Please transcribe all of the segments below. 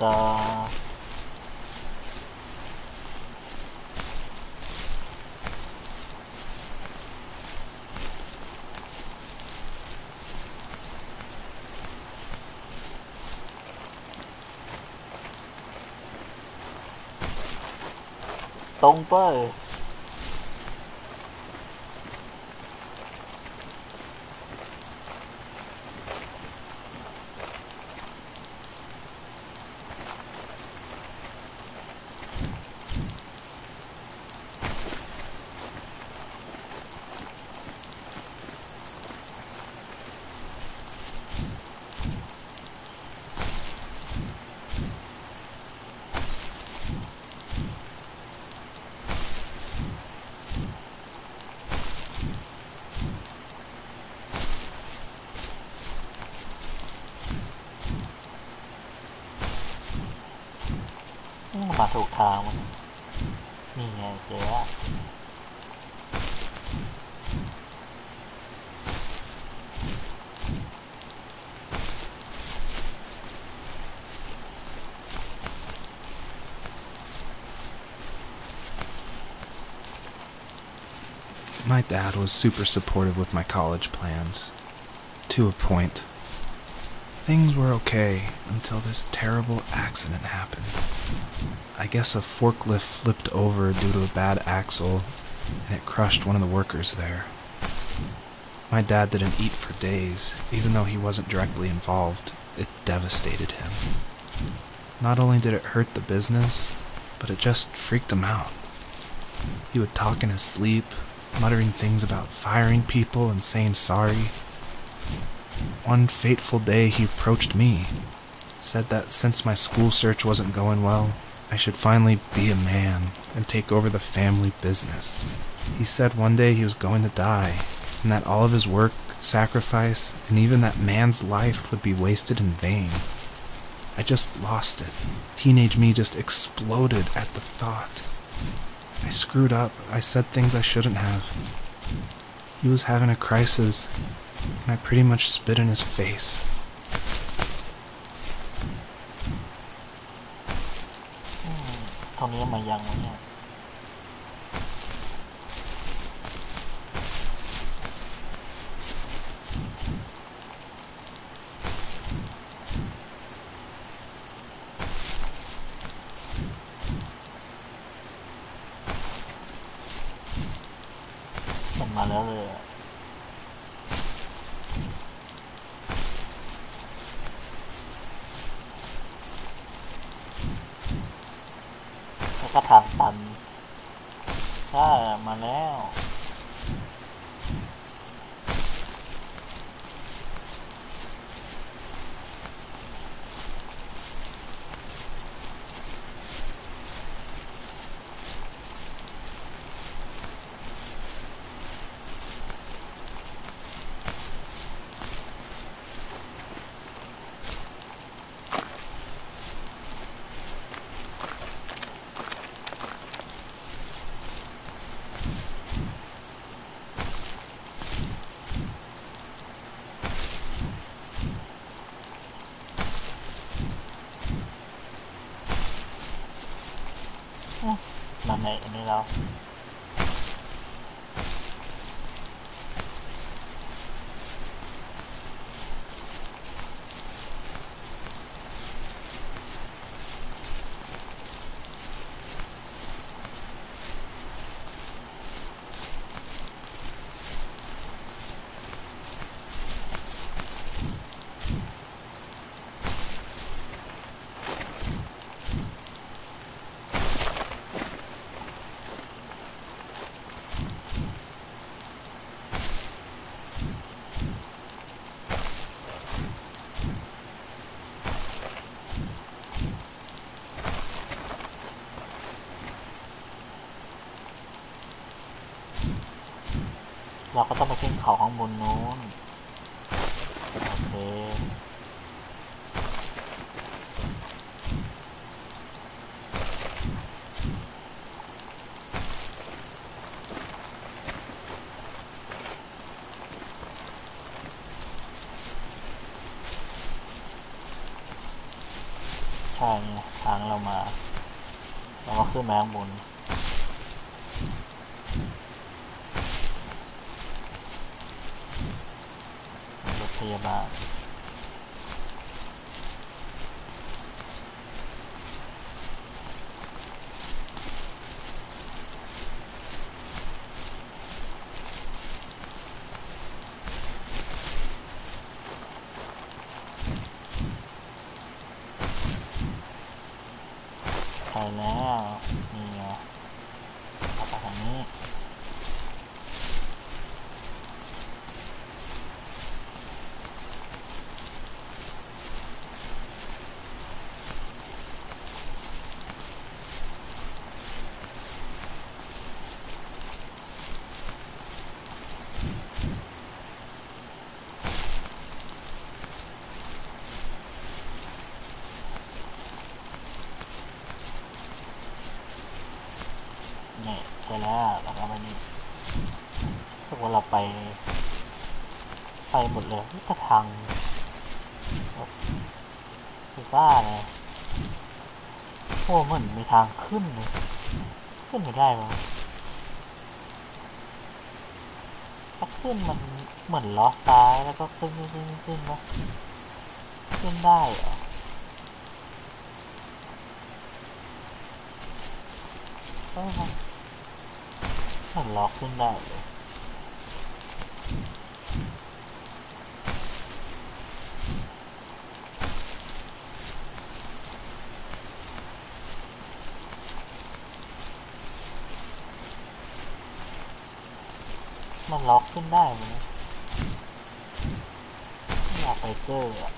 có Tông tới. มมาถูกทางมันนี่ไงเจ๊อะ My dad was super supportive with my college plans. To a point. Things were okay until this terrible accident happened. I guess a forklift flipped over due to a bad axle and it crushed one of the workers there. My dad didn't eat for days, even though he wasn't directly involved. It devastated him. Not only did it hurt the business, but it just freaked him out. He would talk in his sleep, muttering things about firing people and saying sorry. One fateful day, he approached me, said that since my school search wasn't going well, I should finally be a man and take over the family business. He said one day he was going to die, and that all of his work, sacrifice, and even that man's life would be wasted in vain. I just lost it. Teenage me just exploded at the thought. I screwed up. I said things I shouldn't have. He was having a crisis, and I pretty much spit in his face. ท่านี้มายังเนี่ย มันมาแล้วเลยอะ แล้วก็ทางตันใช่มาแล้ว on it, you know. เราก็ต้องไปขึ้นเขาข้างบนนู้น โอเคใช่ไงทางเรามา เราก็ขึ้นมาข้างบน そ吧。 แล้วแล้วก็ไปนี่ถ้าว่าเราไปไปหมดเลยนี่ก็ทางคือว่าเลยโอ้เหมือนมีทางขึ้นเลยขึ้นไม่ได้หรอถ้าขึ้นมันเหมือนล้อซ้ายแล้วก็ขึ้นขึ้นขึ้นขึ้นวะขึ้นได้เหรอเออ มันล็อกขึ้นได้เลยมันล็อกขึ้นได้ไหมไม่อยากไปเจออะ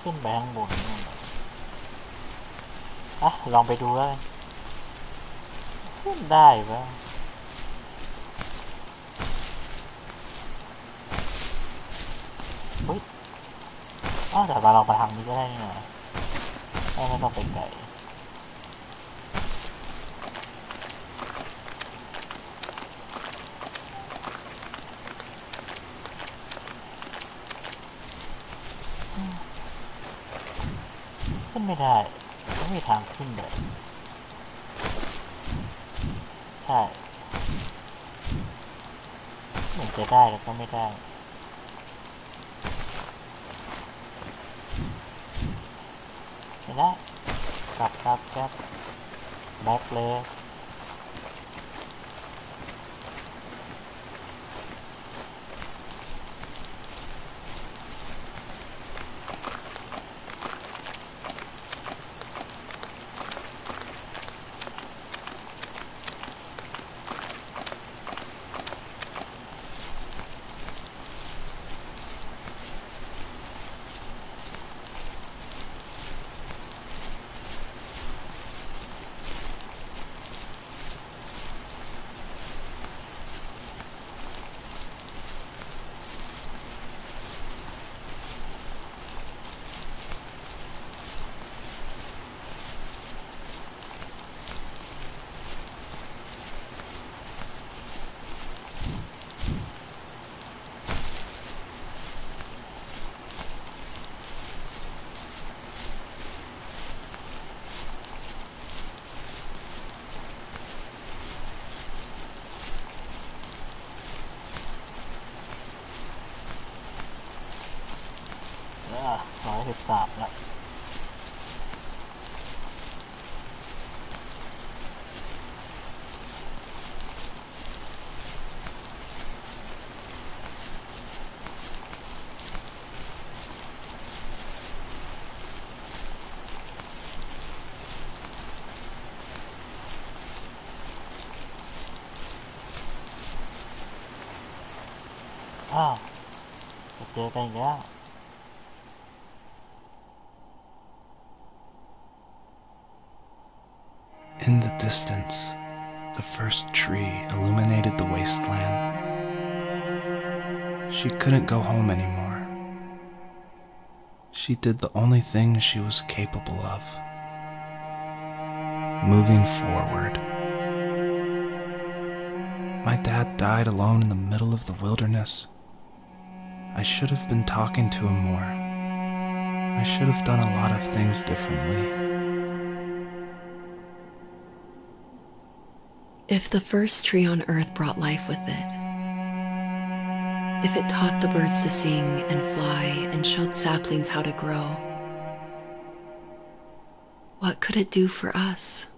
ขึ้นไปข้างบนนู่นน่ะ อะลองไปดูแล้วได้ปะเฮ้ยอ้าวแต่เราลองไปทางนี้ก็ได้นี่นะไม่ไม่ต้องไปไกลขึ้นไม่ได้ ม่มีทางขึ้นเลยใช่เหมือนจะได้แล้วก็ไม่ได้ไม่ได้กลับกลับกลับแบ็คเลย Okay, thank. In the distance, the first tree illuminated the wasteland. She couldn't go home anymore. She did the only thing she was capable of moving forward. My dad died alone in the middle of the wilderness. I should have been talking to him more. I should have done a lot of things differently. If the first tree on earth brought life with it, if it taught the birds to sing and fly and showed saplings how to grow, what could it do for us?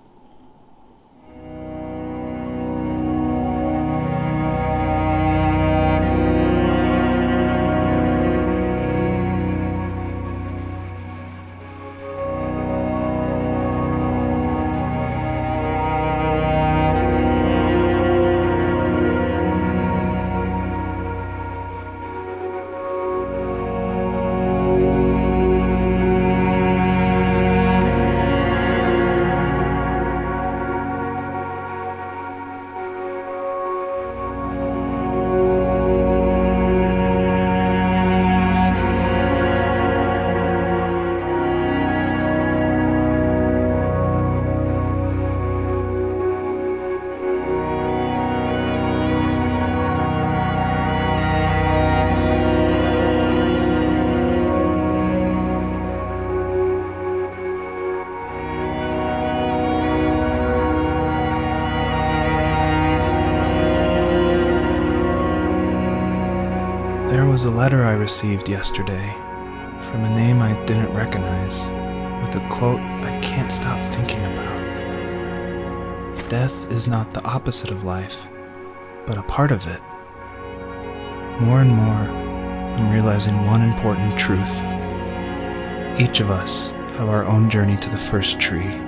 A letter I received yesterday from a name I didn't recognize, with a quote I can't stop thinking about. Death is not the opposite of life, but a part of it. More and more, I'm realizing one important truth. Each of us have our own journey to the first tree.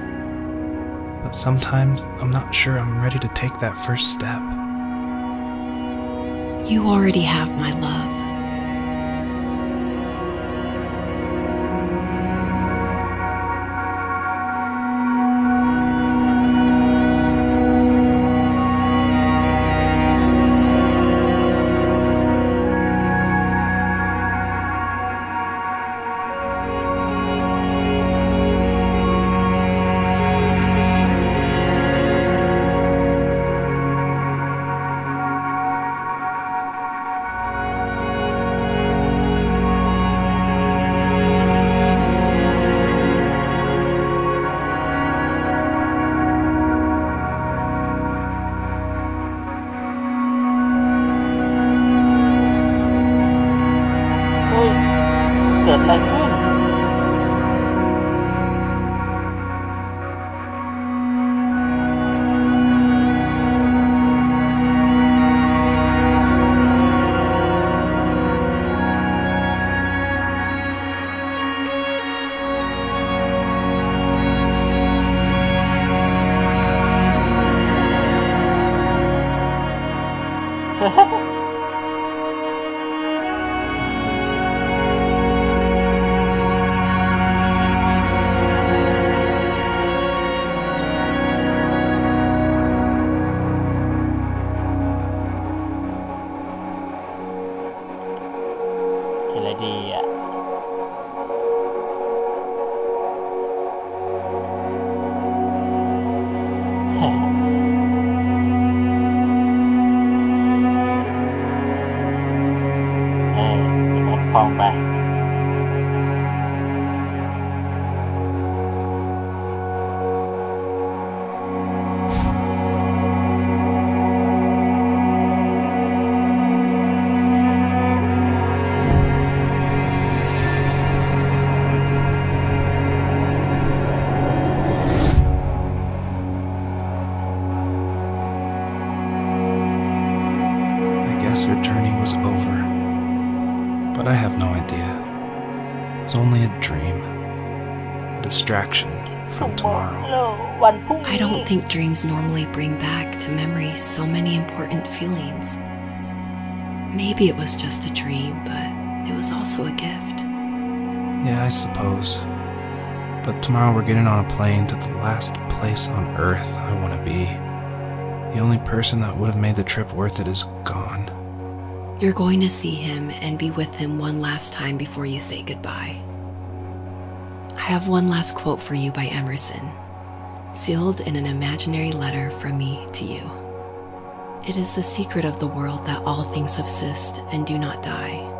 But sometimes I'm not sure I'm ready to take that first step. You already have my love. I don't think dreams normally bring back to memory so many important feelings. Maybe it was just a dream, but it was also a gift. Yeah, I suppose. But tomorrow we're getting on a plane to the last place on earth I want to be. The only person that would have made the trip worth it is gone. You're going to see him and be with him one last time before you say goodbye. I have one last quote for you by Emerson, sealed in an imaginary letter from me to you. It is the secret of the world that all things subsist and do not die.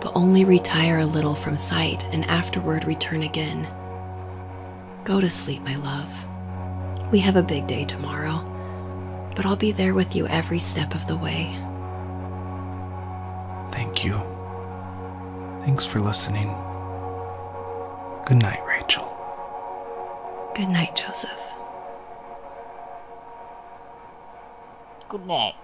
but only retire a little from sight and afterward return again. Go to sleep, my love. We have a big day tomorrow, but I'll be there with you every step of the way. Thank you. Thanks for listening. Good night, Rachel. Good night, Joseph. Good night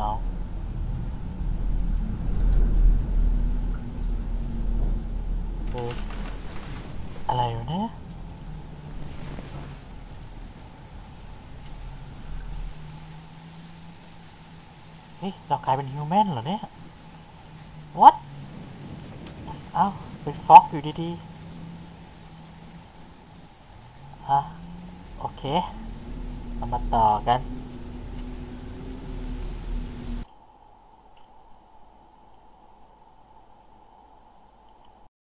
อาเอออะไรอยู่เนี่ยเฮ้ยเรากลายเป็นฮิวแมนเหรอเนี่ย what เอ้า เป็นฟอกอยู่ดีๆ ฮะ โอเค เรามาต่อกัน